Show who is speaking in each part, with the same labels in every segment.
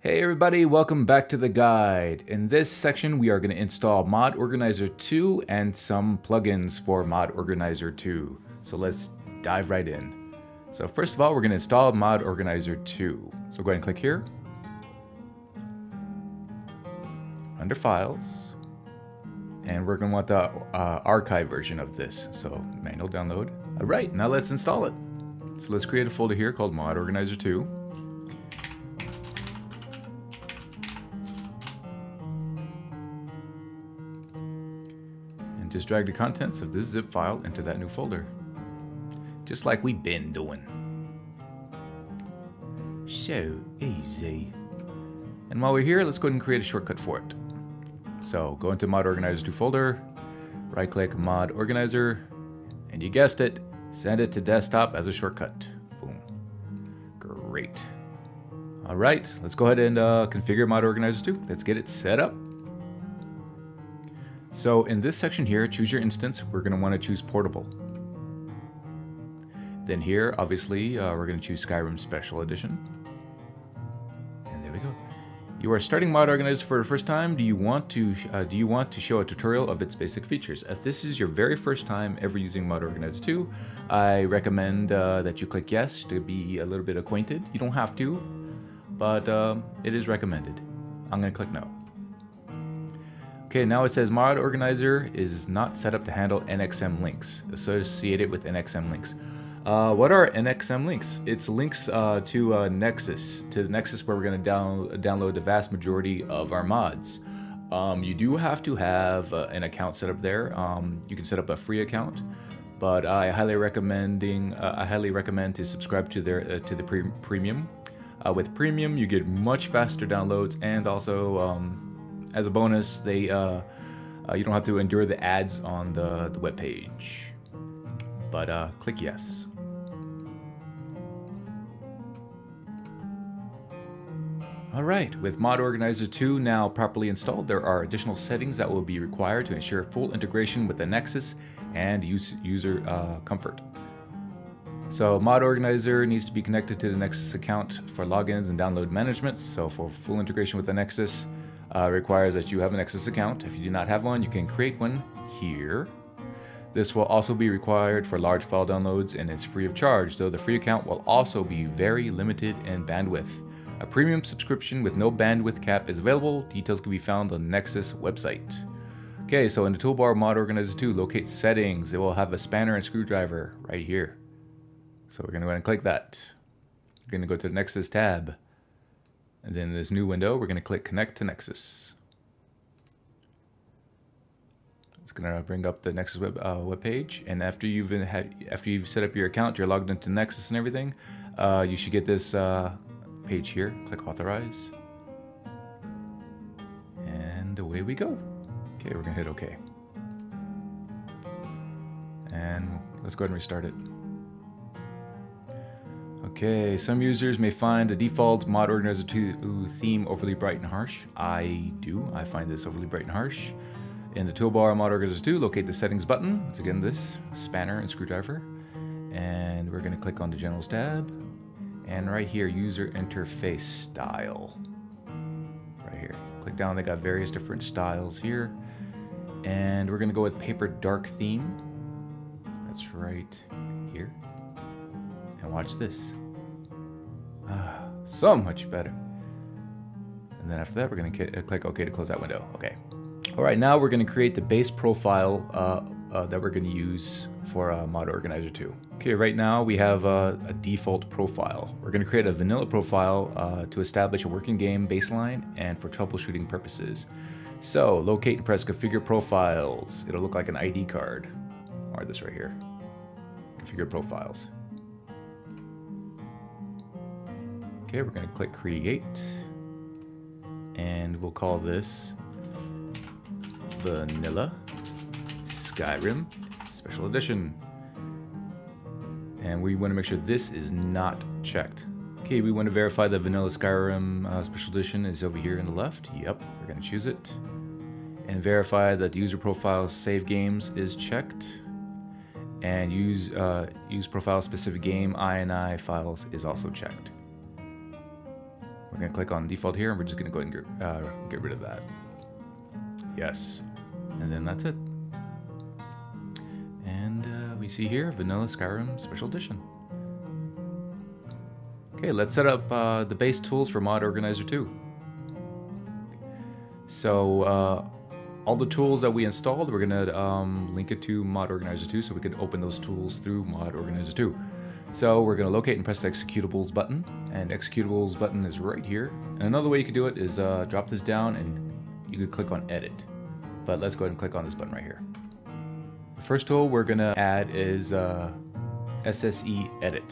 Speaker 1: Hey everybody, welcome back to the guide. In this section, we are going to install Mod Organizer 2 and some plugins for Mod Organizer 2. So let's dive right in. So first of all, we're going to install Mod Organizer 2. So go ahead and click here. Under Files. And we're going to want the uh, archive version of this. So manual download. All right, now let's install it. So let's create a folder here called Mod Organizer 2. And just drag the contents of this zip file into that new folder. Just like we've been doing. So easy. And while we're here, let's go ahead and create a shortcut for it. So go into Mod Organizer 2 folder, right click Mod Organizer, and you guessed it, send it to desktop as a shortcut. Boom. Great. All right, let's go ahead and uh, configure Mod Organizer 2. Let's get it set up. So in this section here, choose your instance. We're going to want to choose portable. Then here, obviously, uh, we're going to choose Skyrim Special Edition. And there we go. You are starting Mod Organizer for the first time. Do you want to uh, do you want to show a tutorial of its basic features? If this is your very first time ever using Mod Organizer 2, I recommend uh, that you click yes to be a little bit acquainted. You don't have to, but um, it is recommended. I'm going to click no. Okay, now it says Mod Organizer is not set up to handle NXM links associated with NXM links. Uh, what are NXM links? It's links uh, to uh, Nexus, to the Nexus where we're going to down download the vast majority of our mods. Um, you do have to have uh, an account set up there. Um, you can set up a free account, but I highly recommending uh, I highly recommend to subscribe to their uh, to the pre premium. with premium, you get much faster downloads, and also um, as a bonus, they uh, uh, you don't have to endure the ads on the the web page. But uh, click yes. Alright, with Mod Organizer 2 now properly installed, there are additional settings that will be required to ensure full integration with the Nexus and use, user uh, comfort. So Mod Organizer needs to be connected to the Nexus account for logins and download management. So for full integration with the Nexus, uh, requires that you have a Nexus account. If you do not have one, you can create one here. This will also be required for large file downloads and is free of charge, though the free account will also be very limited in bandwidth. A premium subscription with no bandwidth cap is available. Details can be found on the Nexus website. Okay, so in the toolbar Mod Organizer 2, locate settings. It will have a spanner and screwdriver right here. So we're going to go ahead and click that. We're going to go to the Nexus tab. And then in this new window, we're going to click Connect to Nexus. It's going to bring up the Nexus web, uh, web page. And after you've, had, after you've set up your account, you're logged into Nexus and everything, uh, you should get this uh, page here, click authorize. And away we go. Okay, we're gonna hit OK. And let's go ahead and restart it. Okay, some users may find the default Mod Organizer 2 theme overly bright and harsh. I do, I find this overly bright and harsh. In the toolbar Mod Organizer 2, locate the settings button. Once again, this spanner and screwdriver. And we're gonna click on the Generals tab and right here, user interface style. Right here. Click down, they got various different styles here. And we're gonna go with paper dark theme. That's right here. And watch this. Ah, so much better. And then after that, we're gonna click OK to close that window. Okay. All right, now we're gonna create the base profile uh, uh, that we're gonna use for uh, Mod Organizer 2. Okay, right now we have a, a default profile. We're going to create a vanilla profile uh, to establish a working game baseline and for troubleshooting purposes. So locate and press configure profiles. It'll look like an ID card. Or this right here. Configure profiles. Okay, we're going to click create. And we'll call this vanilla Skyrim special edition. And we want to make sure this is not checked. Okay, we want to verify the Vanilla Skyrim uh, Special Edition is over here in the left. Yep, we're going to choose it. And verify that user profile save games is checked. And use uh, use profile specific game INI files is also checked. We're going to click on default here, and we're just going to go ahead and get, uh, get rid of that. Yes. And then that's it. And uh, we see here, Vanilla Skyrim Special Edition. Okay, let's set up uh, the base tools for Mod Organizer 2. So, uh, all the tools that we installed, we're to um, link it to Mod Organizer 2 so we can open those tools through Mod Organizer 2. So we're going to locate and press the executables button, and executables button is right here. And another way you could do it is uh, drop this down and you could click on edit. But let's go ahead and click on this button right here. The first tool we're going to add is uh, SSE edit.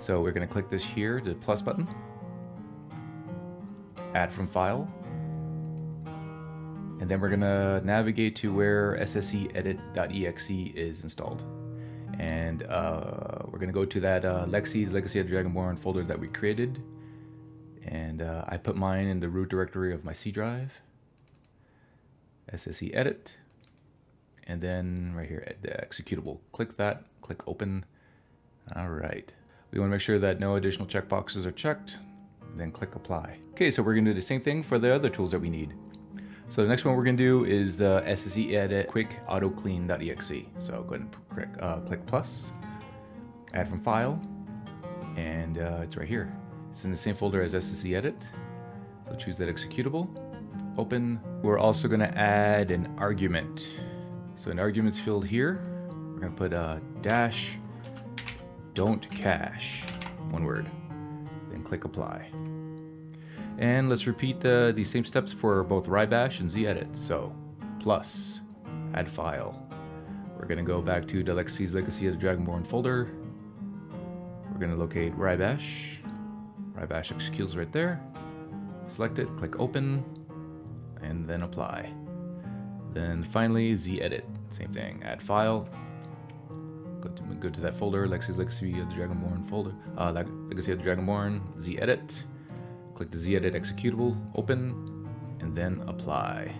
Speaker 1: So we're going to click this here, the plus button, add from file, and then we're going to navigate to where SSEEdit.exe is installed. And uh, we're to go to that uh, Lexy's Legacy of Dragonborn folder that we created. And uh, I put mine in the root directory of my C drive. SSE edit. And then right here the executable, click that, click open. All right. We want to make sure that no additional checkboxes are checked. Then click apply. Okay, so we're to do the same thing for the other tools that we need. So the next one we're going to do is the SSE edit quick auto clean.exe. So go ahead and click, uh, click plus, add from file, and uh, it's right here. It's in the same folder as SSE edit. So choose that executable, open. We're also going to add an argument. So an arguments field here, we're to put a uh, dash don't cache, one word, then click apply. And let's repeat the, the same steps for both Wrye Bash and zedit. So, plus, add file. We're to go back to the Lexy's Legacy of the Dragonborn folder. We're to locate Wrye Bash. Rybash executes right there. Select it, click open, and then apply. Then finally, zedit. Same thing, add file. Go to, go to that folder, Lexy's Legacy of the Dragonborn folder. Uh, Legacy of the Dragonborn, zedit Click the zedit executable, open, and then apply.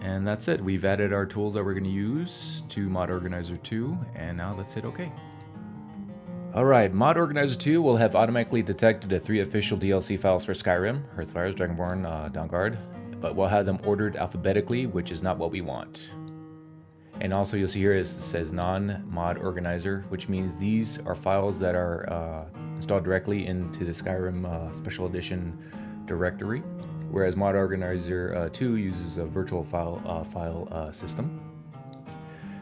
Speaker 1: And that's it. We've added our tools that we're going to use to Mod Organizer 2, and now let's hit OK. Alright, Mod Organizer 2 will have automatically detected the three official DLC files for Skyrim, Hearthfires, Dragonborn, uh, Dawnguard, but we'll have them ordered alphabetically, which is not what we want. And also you'll see here it says non-mod organizer, which means these are files that are uh, installed directly into the Skyrim uh, Special Edition directory, whereas Mod Organizer uh, 2 uses a virtual file uh, file uh, system.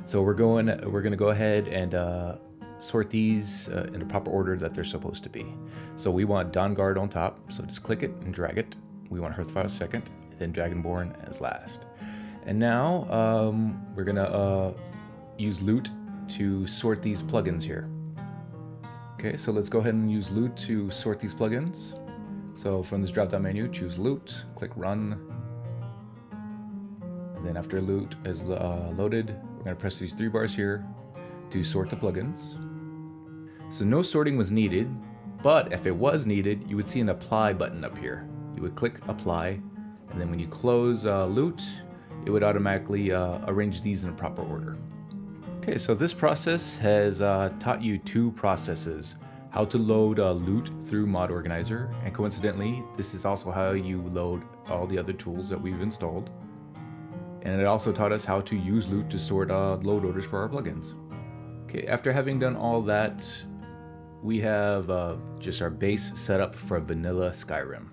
Speaker 1: So we're going we're going to go ahead and uh, sort these in the proper order that they're supposed to be. So we want Dawnguard on top, so just click it and drag it. We want Hearthfire second, then Dragonborn as last. And now um, we're gonna uh, use loot to sort these plugins here. Okay, so let's go ahead and use loot to sort these plugins. So from this drop-down menu, choose loot, click run. And then after loot is uh, loaded, we're gonna press these three bars here to sort the plugins. So no sorting was needed, but if it was needed, you would see an apply button up here. You would click apply, and then when you close uh, loot, it would automatically uh, arrange these in a proper order. Okay, so this process has uh, taught you two processes. How to load uh, loot through Mod Organizer, and coincidentally, this is also how you load all the other tools that we've installed. And it also taught us how to use loot to sort uh, load orders for our plugins. Okay, after having done all that, we have uh, just our base setup for vanilla Skyrim.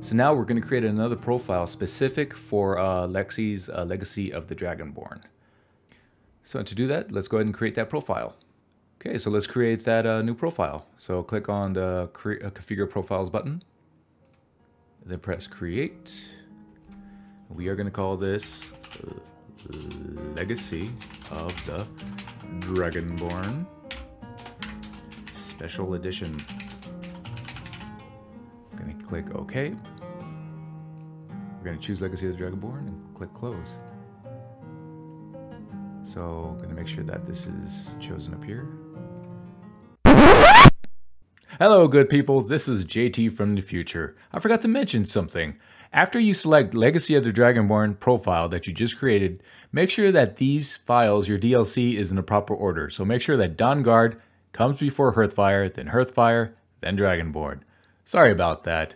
Speaker 1: So now we're going to create another profile specific for uh, Lexy's uh, Legacy of the Dragonborn. So to do that, let's go ahead and create that profile. Okay, so let's create that uh, new profile. So click on the uh, Configure Profiles button, then press Create. We are going to call this Legacy of the Dragonborn Special Edition Gonna click OK. We're going to choose Legacy of the Dragonborn and click Close. So I'm going to make sure that this is chosen up here. Hello, good people. This is JT from the future. I forgot to mention something. After you select Legacy of the Dragonborn profile that you just created, make sure that these files, your DLC, is in the proper order. So make sure that Dawnguard comes before Hearthfire, then Hearthfire, then Dragonborn. Sorry about that.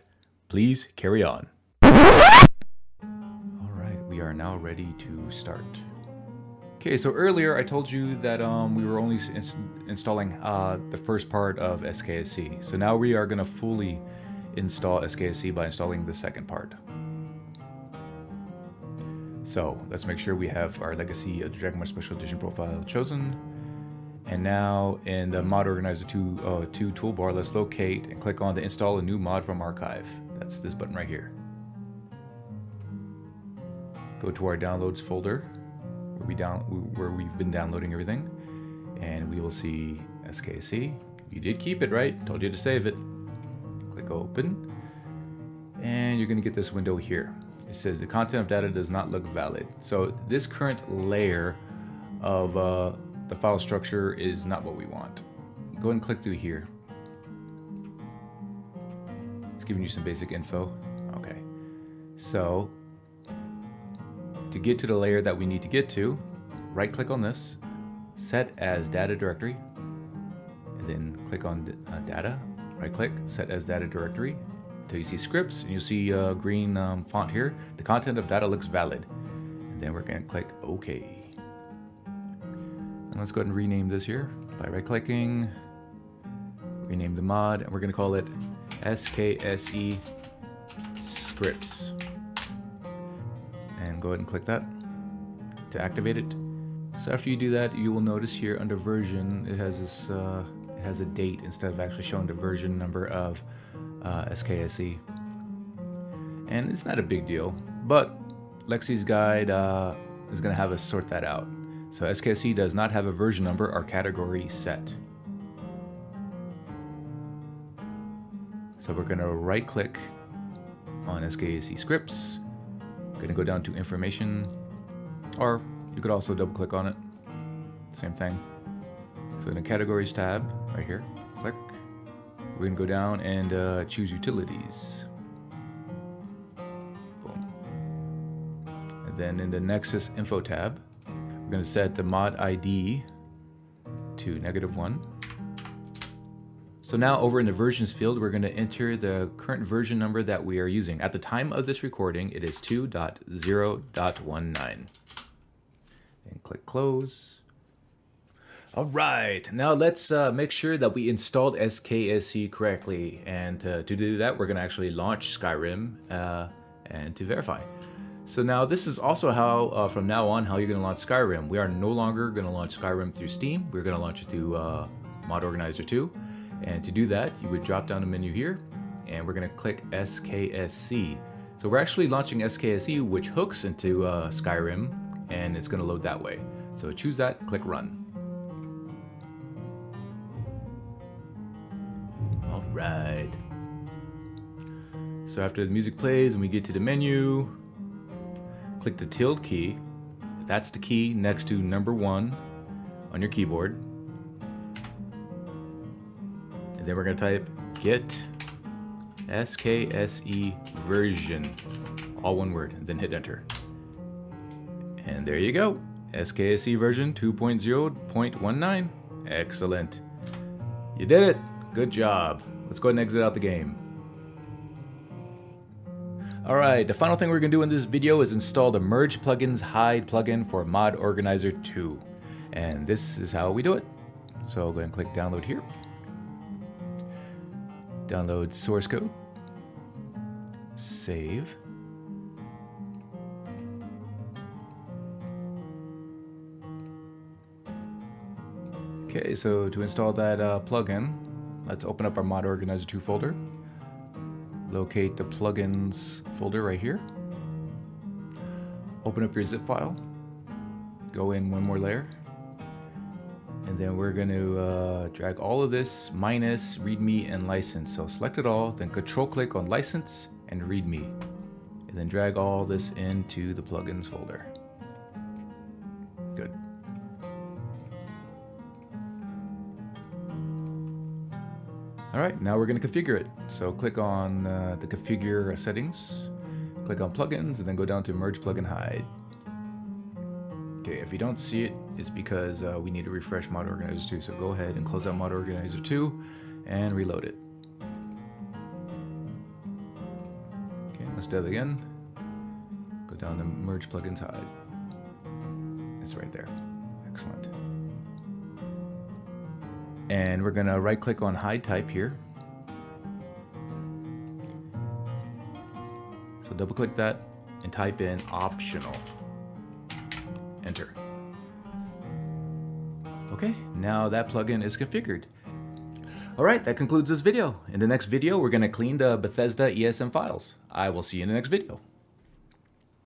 Speaker 1: Please carry on. We are now ready to start. Okay, so earlier I told you that um, we were only ins installing uh, the first part of SKSE. So now we are going to fully install SKSE by installing the second part. So let's make sure we have our Legacy of the Dragon Special Edition profile chosen. And now in the Mod Organizer 2, uh, 2 toolbar, let's locate and click on to install a new mod from archive. That's this button right here. Go to our downloads folder where, we down, where we've been downloading everything. And we will see SKSE. You did keep it, right? Told you to save it. Click open. And you're going to get this window here. It says the content of data does not look valid. So this current layer of uh, the file structure is not what we want. Go ahead and click through here. It's giving you some basic info. Okay. So to get to the layer that we need to get to, right click on this, set as data directory, and then click on uh, data, right click, set as data directory, until you see scripts, and you'll see a uh, green um, font here. The content of data looks valid. And then we're going to click OK. And let's go ahead and rename this here by right clicking, rename the mod, and we're going to call it SKSE scripts. Go ahead and click that to activate it. So after you do that, you will notice here under version, it has this, uh, it has a date instead of actually showing the version number of uh, SKSE. And it's not a big deal, but Lexy's guide uh, is going to have us sort that out. So SKSE does not have a version number or category set. So we're going to right click on SKSE scripts. To go down to information, or you could also double click on it. Same thing. So in the categories tab, right here, click. We're to go down and uh, choose utilities. Boom. And then in the Nexus info tab, we're to set the mod ID to negative one. So now over in the versions field, we're going to enter the current version number that we are using. At the time of this recording, it is 2.0.19. And click close. All right, now let's uh, make sure that we installed SKSE correctly. And uh, to do that, we're going to actually launch Skyrim uh, and to verify. So now this is also how, uh, from now on, how you're going to launch Skyrim. We are no longer going to launch Skyrim through Steam. We're going to launch it through uh, Mod Organizer 2. And to do that, you would drop down the menu here, and we're to click SKSE. So we're actually launching SKSE, which hooks into uh, Skyrim, and it's to load that way. So choose that, click Run. All right. So after the music plays and we get to the menu, click the tilde key. That's the key next to number one on your keyboard. And then we're going to type get SKSE version, all one word, and then hit enter. And there you go, SKSE version 2.0.19. Excellent. You did it. Good job. Let's go ahead and exit out the game. Alright, the final thing we're going to do in this video is install the Merge Plugins Hide plugin for Mod Organizer 2. And this is how we do it. So go ahead and click download here. Download source code. Save. Okay, so to install that uh, plugin, let's open up our Mod Organizer 2 folder. Locate the plugins folder right here. Open up your zip file. Go in one more layer. Then we're going to uh, drag all of this minus readme and license. So select it all, then control click on license and readme. And then drag all this into the plugins folder. Good. All right, now we're going to configure it. So click on uh, the configure settings, click on plugins, and then go down to merge plugin hide. Okay, if you don't see it, it's because uh, we need to refresh Mod Organizer 2. So go ahead and close out Mod Organizer 2 and reload it. Okay, let's do that again. Go down to merge plugins hide. It's right there. Excellent. And we're gonna right click on hide type here. So double click that and type in optional. Enter. Okay, now that plugin is configured. Alright, that concludes this video. In the next video, we're going to clean the Bethesda ESM files. I will see you in the next video.